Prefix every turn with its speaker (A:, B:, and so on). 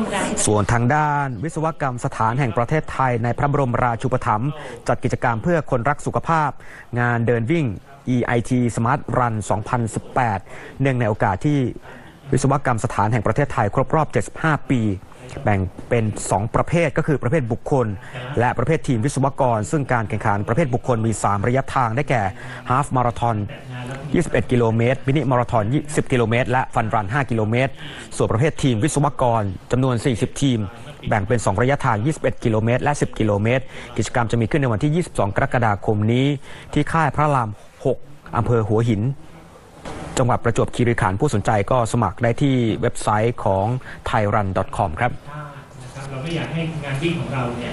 A: มการ
B: ส่วนทางด้านวิศวกรรมสถานแห่งประเทศไทยในพระบรมราชูปถัมภ์จัดกิจกรรมเพื่อคนรักสุขภาพ งานเดินวิ่ง EIT Smart Run 2018 เนื่องในโอกาสที่วิศวกรรมสถานแห่งประเทศไทยครบรอบ 75 ปี แบ่งเป็น 2 ประเภทก็คือประเภทบุคคล และประเภททีมวิศวกร ซึ่งการแข่งขันประเภทบุคคลมี 3 ระยะทางได้แก่ฮาฟมาราทอน21 กิโลเมตร มินิมาราทอน20กิโลเมตร และฟันรัน 5 กิโลเมตร ส่วนประเภททีมวิศวกรจำนวน 40 ทีม แบ่งเป็น 2 ระยะทาง 21 กิโลเมตร และ 10 กิโลเมตร กิจกรรมจะมีขึ้นในวันที่ 22 กรกฎาคมนี้ ที่ค่ายพระราม 6 อำเภอหัวหิน จังหวัดประจวบคีรีขันธ์ผู้สนใจก็สมัครได้ที่เว็บไซต์ของไทยรั
C: น .com ครับ เราไม่อยากให้งานวิ่งของเราเนี่ย